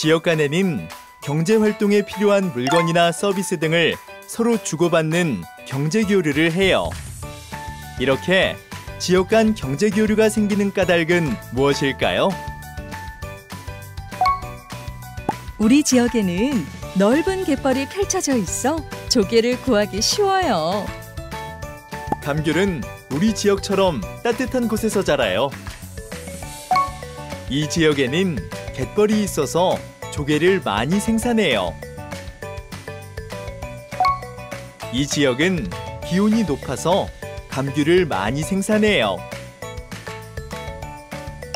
지역 간에는 경제 활동에 필요한 물건이나 서비스 등을 서로 주고받는 경제 교류를 해요. 이렇게 지역 간 경제 교류가 생기는 까닭은 무엇일까요? 우리 지역에는 넓은 갯벌이 펼쳐져 있어 조개를 구하기 쉬워요. 감귤은 우리 지역처럼 따뜻한 곳에서 자라요. 이 지역에는 갯벌이 있어서 조개를 많이 생산해요. 이 지역은 기온이 높아서 감귤을 많이 생산해요.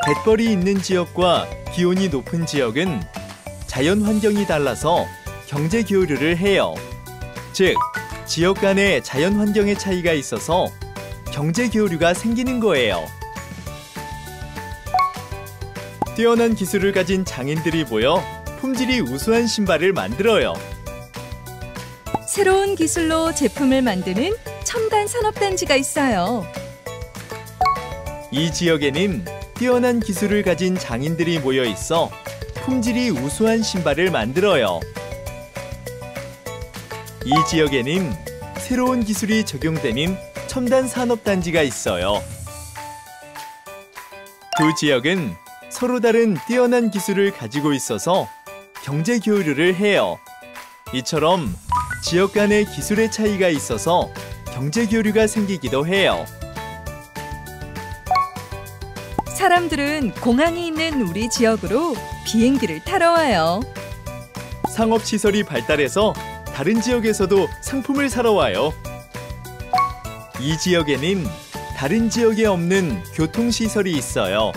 갯벌이 있는 지역과 기온이 높은 지역은 자연 환경이 달라서 경제 교류를 해요. 즉, 지역 간의 자연 환경의 차이가 있어서 경제 교류가 생기는 거예요. 뛰어난 기술을 가진 장인들이 모여 품질이 우수한 신발을 만들어요. 새로운 기술로 제품을 만드는 첨단 산업단지가 있어요. 이 지역에는 뛰어난 기술을 가진 장인들이 모여 있어 품질이 우수한 신발을 만들어요. 이 지역에는 새로운 기술이 적용되는 첨단 산업단지가 있어요. 두 지역은 서로 다른 뛰어난 기술을 가지고 있어서 경제 교류를 해요. 이처럼 지역 간의 기술의 차이가 있어서 경제 교류가 생기기도 해요. 사람들은 공항이 있는 우리 지역으로 비행기를 타러 와요. 상업 시설이 발달해서 다른 지역에서도 상품을 사러 와요. 이 지역에는 다른 지역에 없는 교통 시설이 있어요.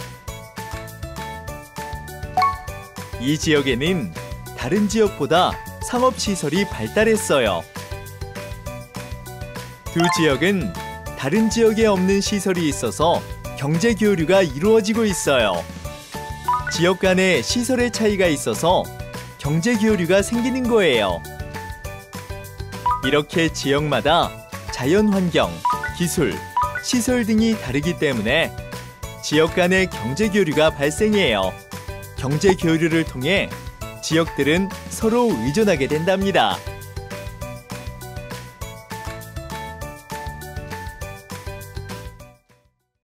이 지역에는 다른 지역보다 상업 시설이 발달했어요. 두 지역은 다른 지역에 없는 시설이 있어서 경제 교류가 이루어지고 있어요. 지역 간의 시설의 차이가 있어서 경제 교류가 생기는 거예요. 이렇게 지역마다 자연 환경, 기술, 시설 등이 다르기 때문에 지역 간의 경제 교류가 발생해요. 경제 교류를 통해 지역들은 서로 의존하게 된답니다.